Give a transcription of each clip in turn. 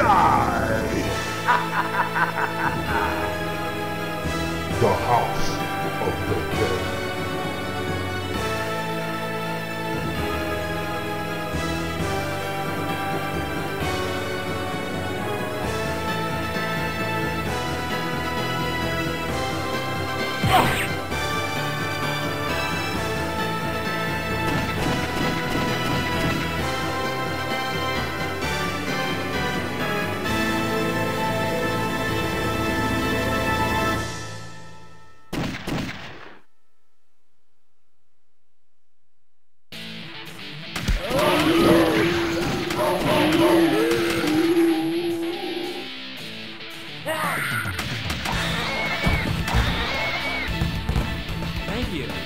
die! the house.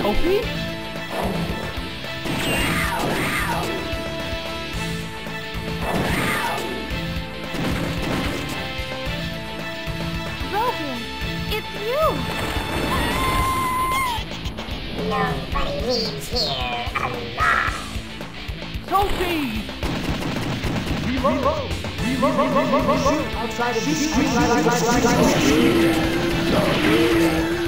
help me? Rogan, it's you! Nobody leaves here alive! Sophie! Reload! Reload! Reload! Reload! Shoot outside of the...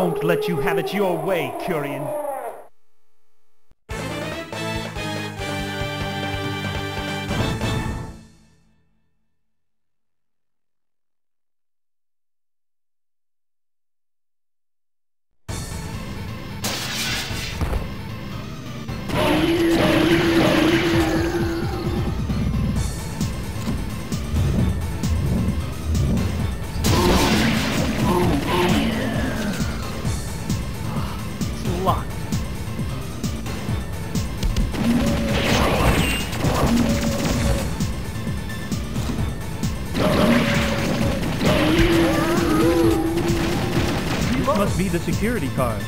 won't let you have it your way, Curien. This must be the security card.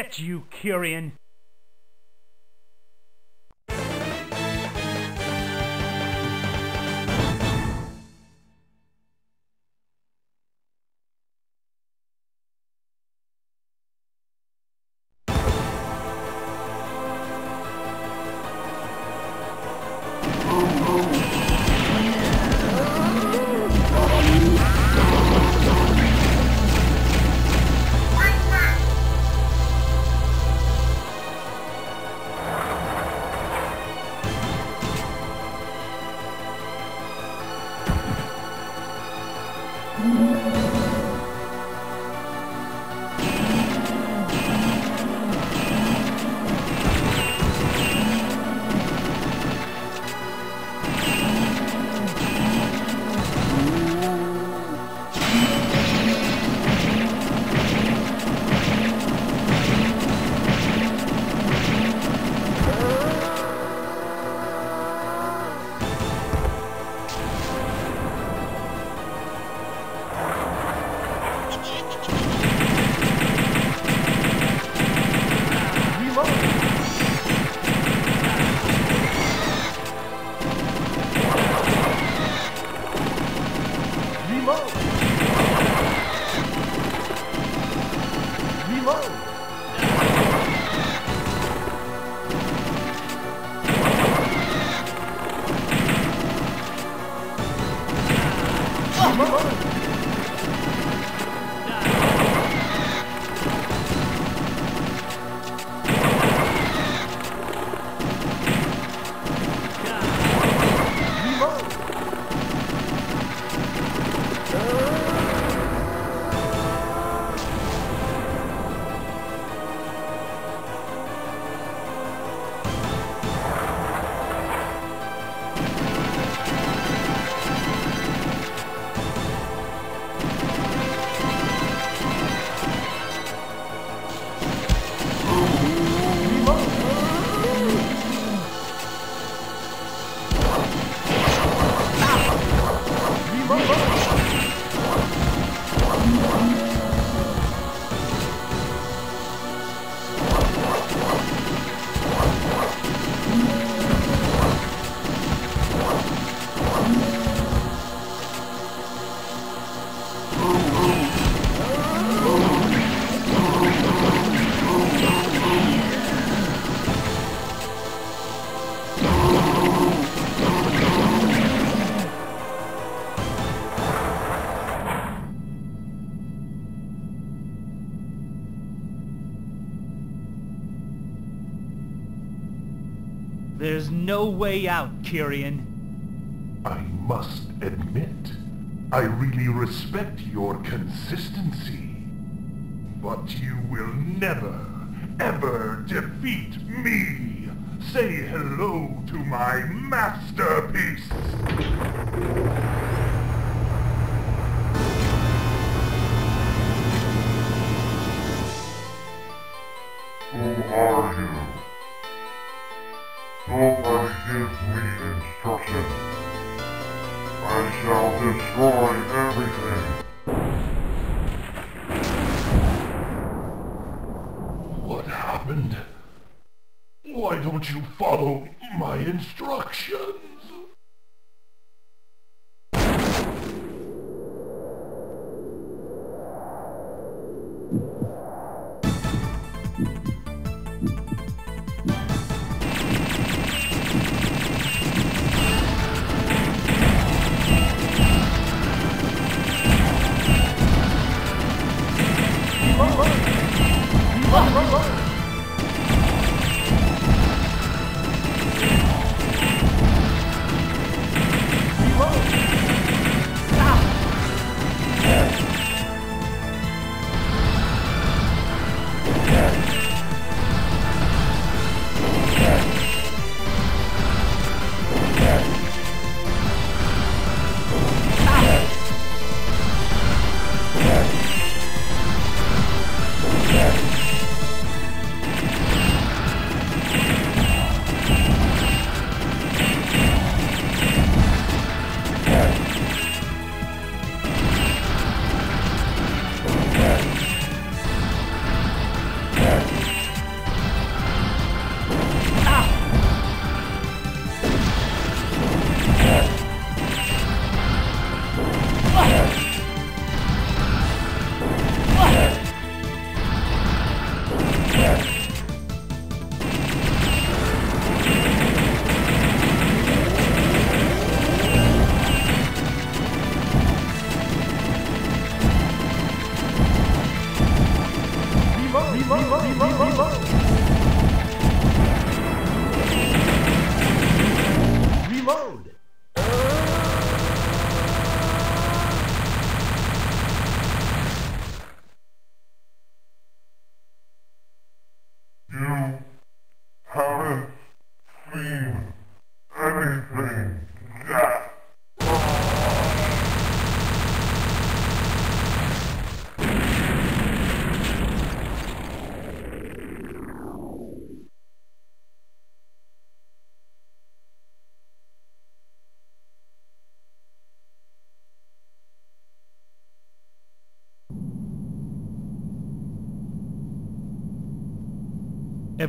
Get you, Curien. No way out, Curien. I must admit, I really respect your consistency. But you will never, ever defeat me! Say hello to my masterpiece! Who are you? Nobody gives me instructions. I shall destroy everything. What happened? Why don't you follow my instructions?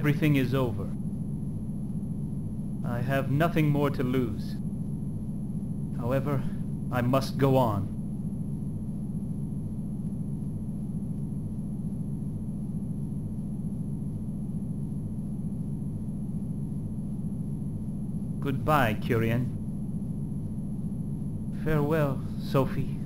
Everything is over. I have nothing more to lose. However, I must go on. Goodbye, Curien. Farewell, Sophie.